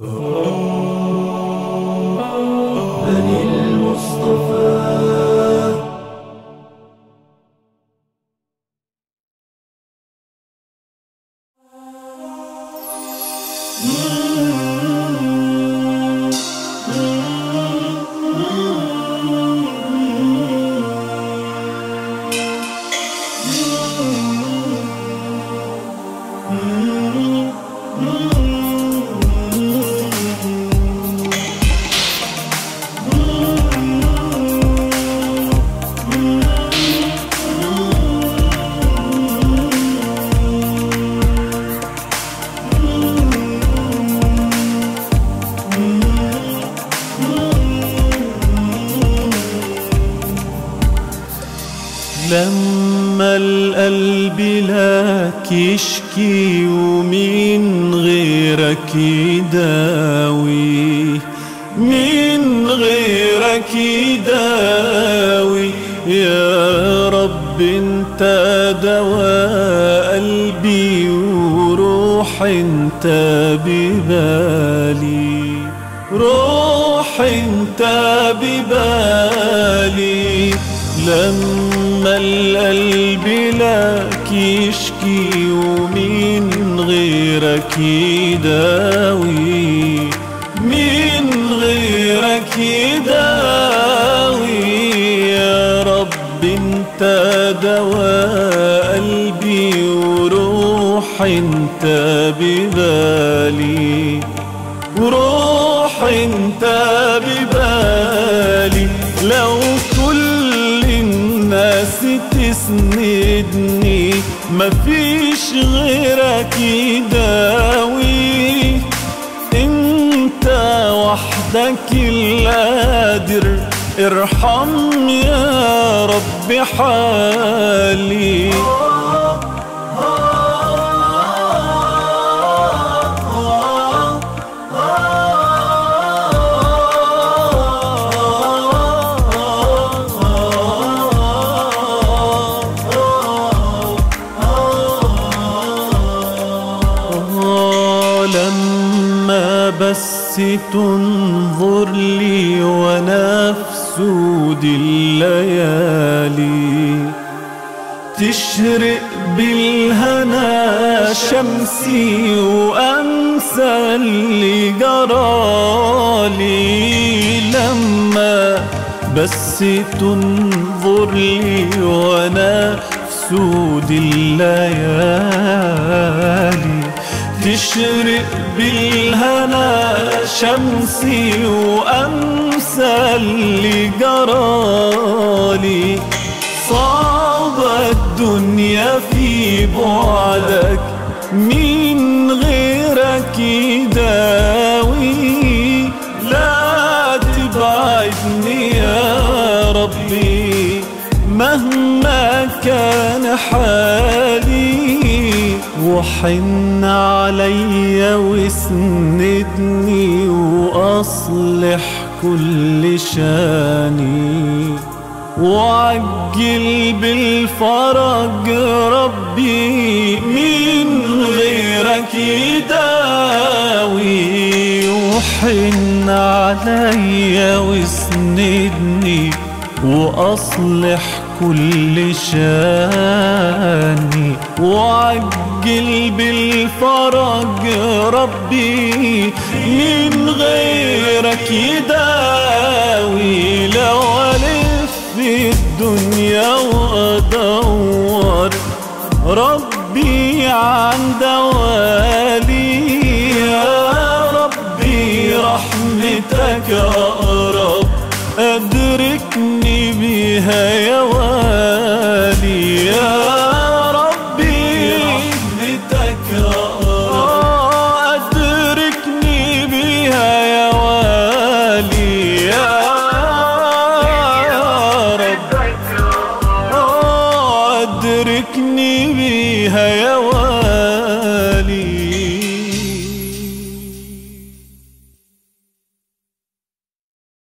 بني المصطفى لما القلب لك يشكي ومين غيرك يداوي؟ مين غيرك يداوي؟ يا رب انت دواء قلبي وروح انت ببالي. روح انت ببالي. لما القلب لك يشكي ومين غيرك يداوي؟ مين غيرك يداوي؟ يا رب انت دواء قلبي وروح انت ببالي. وروح انت ببالي. تسندني. مفيش غيرك يداوي أنت وحدك القادر. ارحم يا رب حالي. بس تنظر لي وأنا في سود الليالي تشرق بالهنا شمسي وأنسى اللي جرالي لما بس تنظر لي وأنا في سود الليالي تشرق بالهنا شمسي اللي جرالي صعب الدنيا في بعدك مين غيرك يداوي؟ لا تبعدني يا ربي مهما كان حالي. وحن عليا واسندني وأصلح كل شاني. وعجل بالفرج ربي مين غيرك يداوي وحن عليا واسندني وأصلح كل شاني. وعجل بالفرج ربي من غيرك يداوي. لو ألف في الدنيا وأدور ربي عن دوالي. يا ربي رحمتك اقرب أدركني بها يا حبيبي والي.